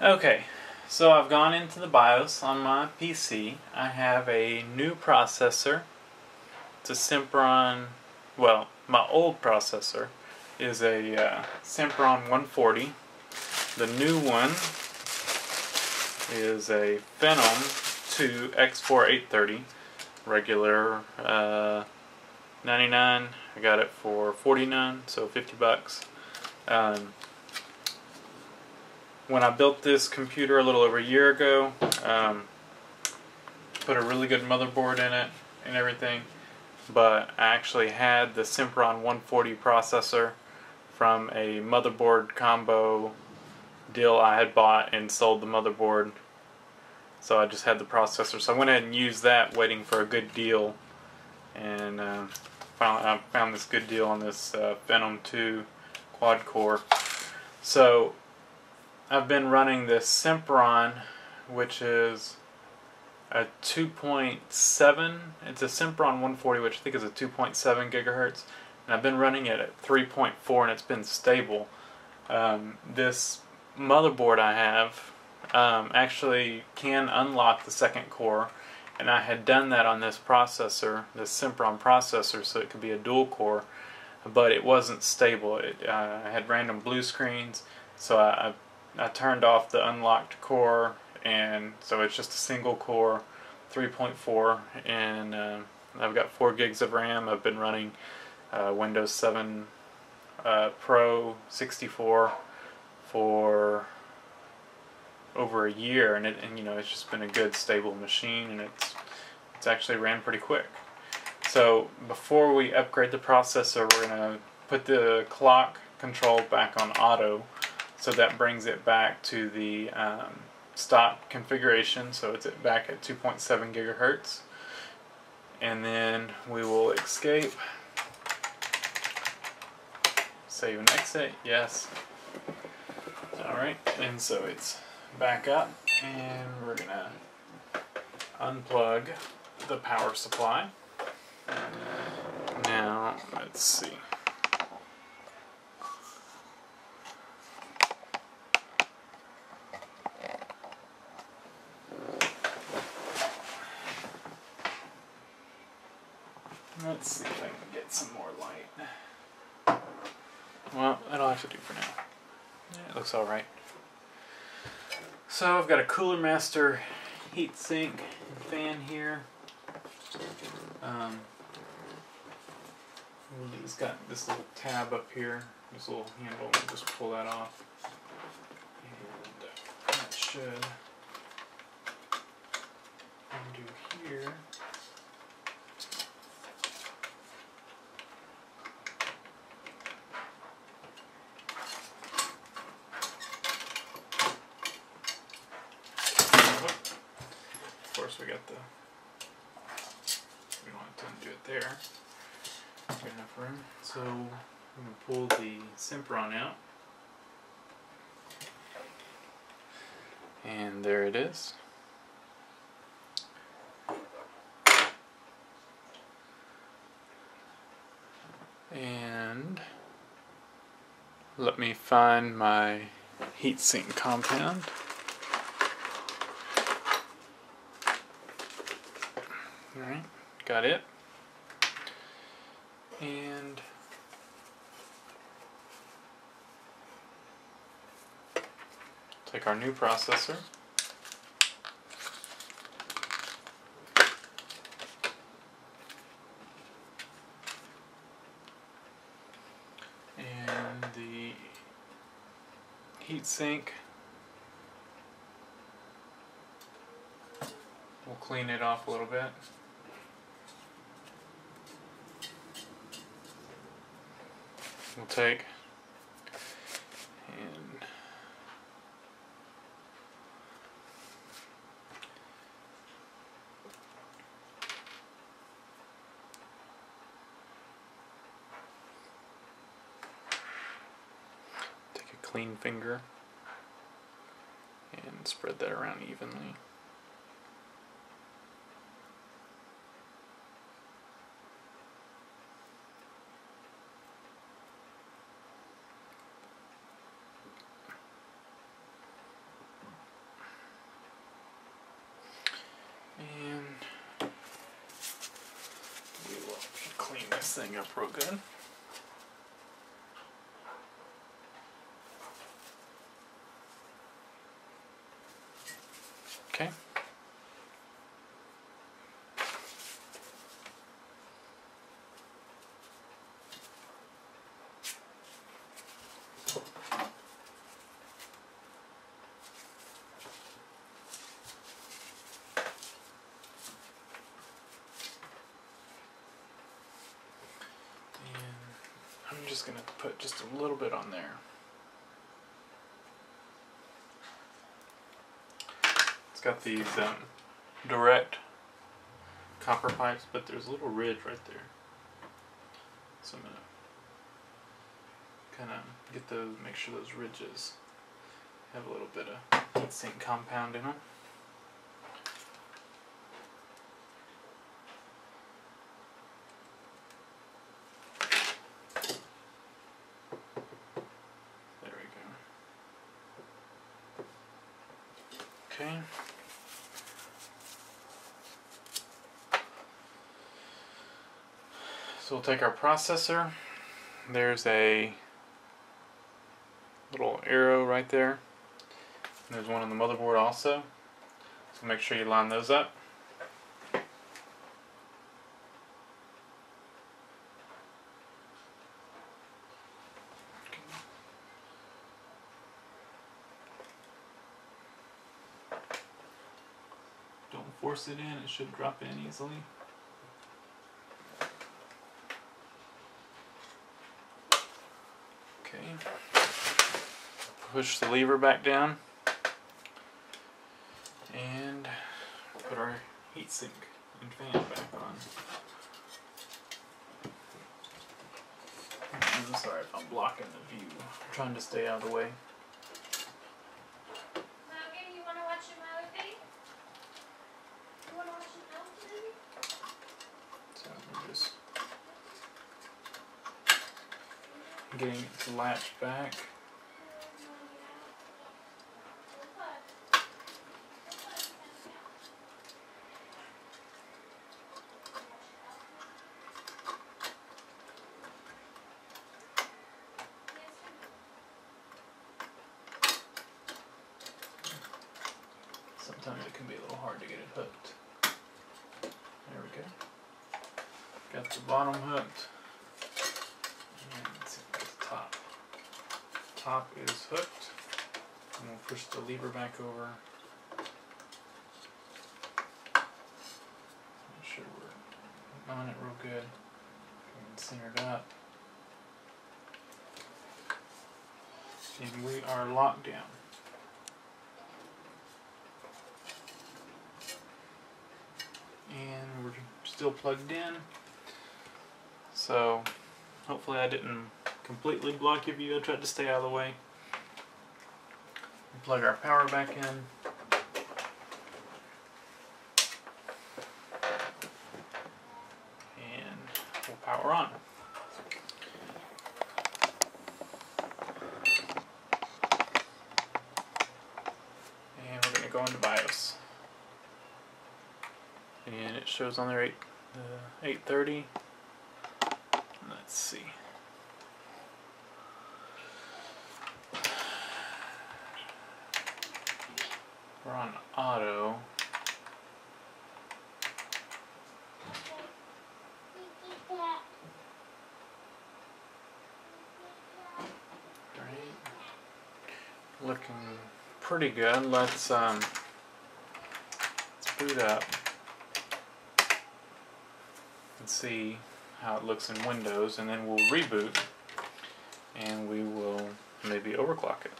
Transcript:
Okay, so I've gone into the BIOS on my PC. I have a new processor. It's a Sempron, well, my old processor is a uh, Sempron 140. The new one is a Phenom 2 X4830, regular uh, 99. I got it for 49, so 50 bucks. Um, when I built this computer a little over a year ago, um, put a really good motherboard in it and everything, but I actually had the Sempron 140 processor from a motherboard combo deal I had bought and sold the motherboard. So I just had the processor. So I went ahead and used that, waiting for a good deal, and uh, finally I found this good deal on this uh, Phenom 2 quad core. So I've been running this Sempron, which is a 2.7. It's a Sempron 140, which I think is a 2.7 gigahertz, and I've been running it at 3.4, and it's been stable. Um, this motherboard I have um, actually can unlock the second core, and I had done that on this processor, this Sempron processor, so it could be a dual core, but it wasn't stable. It uh, had random blue screens, so I, I I turned off the unlocked core and so it's just a single core 3.4 and uh, I've got 4 gigs of RAM. I've been running uh, Windows 7 uh, Pro 64 for over a year and, it, and you know it's just been a good stable machine and it's it's actually ran pretty quick. So before we upgrade the processor we're going to put the clock control back on auto so that brings it back to the um, stock configuration, so it's back at 2.7 gigahertz. And then we will escape. Save and exit, yes. Alright, and so it's back up, and we're gonna unplug the power supply. Now, let's see. Let's see if I can some more light. Well, that'll have to do for now. Yeah, it looks alright. So I've got a Cooler Master heatsink and fan here. Um, it's got this little tab up here, this little handle, just pull that off. And that should undo here. Course we got the, we don't have to undo it there. Good enough room. So I'm going to pull the Sempron out. And there it is. And let me find my heatsink compound. Alright, got it. And take our new processor. And the heatsink. We'll clean it off a little bit. We'll take and take a clean finger and spread that around evenly. This thing up real good. Okay. And I'm just gonna put just a little bit on there. It's got these um, direct copper pipes, but there's a little ridge right there. So I'm gonna kind of get those, make sure those ridges have a little bit of sink compound in them. There we go. Okay. So we'll take our processor. There's a little arrow right there. There's one on the motherboard also. So make sure you line those up. Don't force it in, it should drop in easily. Okay. Push the lever back down. And put our heatsink and fan back on. I'm sorry if I'm blocking the view. I'm trying to stay out of the way. Logan, you wanna watch a movie? You wanna watch a movie? So I'm just getting it to latch back. Sometimes it can be a little hard to get it hooked. There we go. Got the bottom hooked. And let's see, got the top. Top is hooked. And we'll push the lever back over. Make sure we're on it real good. And centered up. And we are locked down. and we're still plugged in. So hopefully I didn't completely block your view. I tried to stay out of the way. Plug our power back in. And we'll power on. And we're going to go into BIOS and it shows on there 8 uh, 830 let's see we're on auto. Right looking pretty good. Let's um let's boot up and see how it looks in Windows and then we'll reboot and we will maybe overclock it.